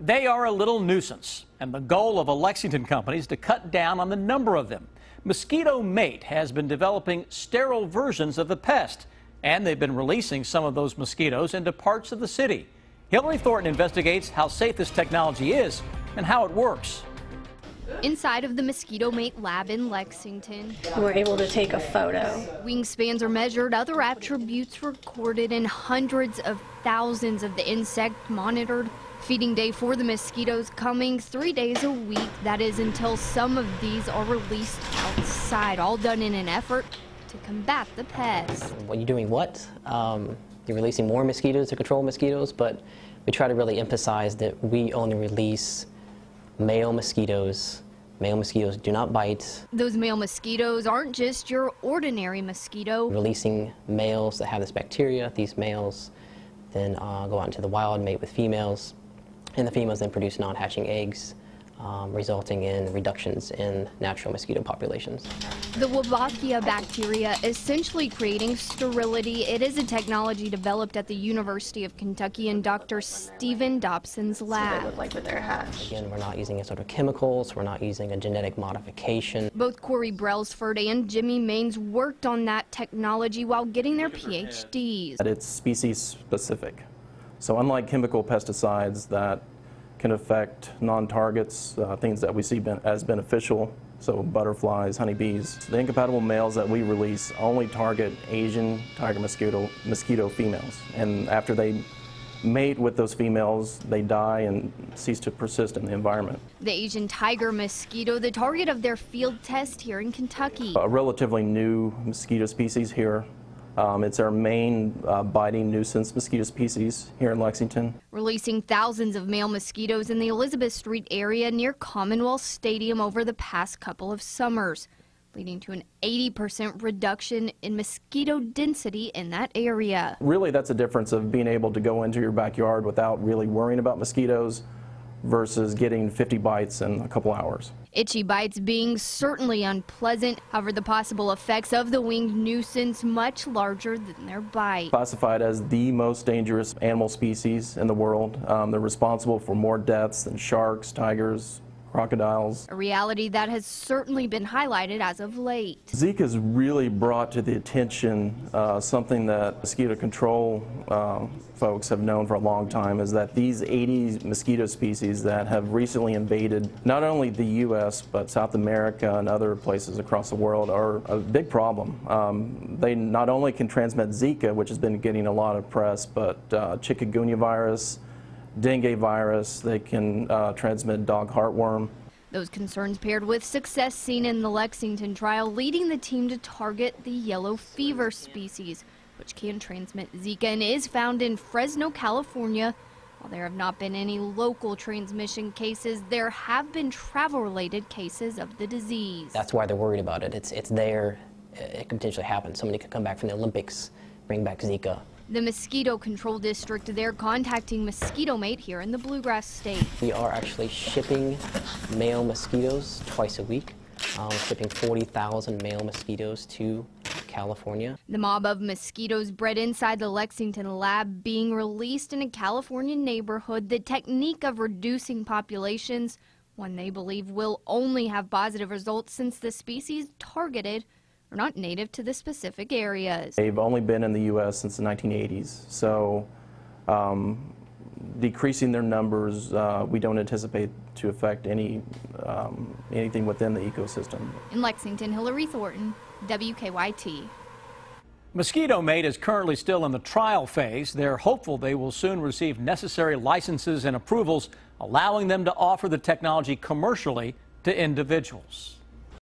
They are a little nuisance, and the goal of a Lexington company is to cut down on the number of them. Mosquito Mate has been developing sterile versions of the pest, and they've been releasing some of those mosquitoes into parts of the city. Hillary Thornton investigates how safe this technology is and how it works. Inside of the Mosquito Mate lab in Lexington, we're able to take a photo. Wingspans are measured, other attributes recorded, and hundreds of thousands of the insect monitored. Feeding day for the mosquitoes coming three days a week. That is until some of these are released outside, all done in an effort to combat the pests. What you're doing what? Um, you're releasing more mosquitoes to control mosquitoes, but we try to really emphasize that we only release male mosquitoes. Male mosquitoes do not bite. Those male mosquitoes aren't just your ordinary mosquito. Releasing males that have this bacteria, these males then uh, go out into the wild, mate with females, and the females then produce non-hatching eggs um, resulting in reductions in natural mosquito populations. The Wolbachia bacteria essentially creating sterility. It is a technology developed at the University of Kentucky in Dr. Stephen Dobson's lab. look like with their hatch. Again, we're not using any sort of chemicals, we're not using a genetic modification. Both Corey Brelsford and Jimmy Mains worked on that technology while getting their PhDs. It's species specific. So unlike chemical pesticides that can affect non-targets, uh, things that we see ben as beneficial, so butterflies, honeybees. The incompatible males that we release only target Asian tiger mosquito, mosquito females. And after they mate with those females, they die and cease to persist in the environment. The Asian tiger mosquito, the target of their field test here in Kentucky. A relatively new mosquito species here um, it's our main uh, biting nuisance mosquito species here in Lexington. Releasing thousands of male mosquitoes in the Elizabeth Street area near Commonwealth Stadium over the past couple of summers, leading to an 80% reduction in mosquito density in that area. Really, that's a difference of being able to go into your backyard without really worrying about mosquitoes versus getting 50 bites in a couple hours. Itchy bites being certainly unpleasant. However, the possible effects of the winged nuisance much larger than their bite. Classified as the most dangerous animal species in the world. Um, they're responsible for more deaths than sharks, tigers, crocodiles. A reality that has certainly been highlighted as of late. Zika has really brought to the attention uh, something that mosquito control uh, folks have known for a long time is that these Aedes mosquito species that have recently invaded not only the U.S. but South America and other places across the world are a big problem. Um, they not only can transmit Zika, which has been getting a lot of press, but uh, chikungunya virus, dengue virus. They can uh, transmit dog heartworm. Those concerns paired with success seen in the Lexington trial leading the team to target the yellow fever species, which can transmit Zika and is found in Fresno, California. While there have not been any local transmission cases, there have been travel-related cases of the disease. That's why they're worried about it. It's, it's there. It could potentially happen. Somebody could come back from the Olympics, bring back Zika. The mosquito control district, they're contacting Mosquito Mate here in the Bluegrass State. We are actually shipping male mosquitoes twice a week. Um, shipping 40,000 male mosquitoes to California. The mob of mosquitoes bred inside the Lexington lab being released in a California neighborhood. The technique of reducing populations, one they believe will only have positive results since the species targeted are not native to the specific areas. They've only been in the U.S. since the 1980s, so um, decreasing their numbers, uh, we don't anticipate to affect any um, anything within the ecosystem. In Lexington, Hillary Thornton, WKYT. Mosquito Mate is currently still in the trial phase. They're hopeful they will soon receive necessary licenses and approvals, allowing them to offer the technology commercially to individuals.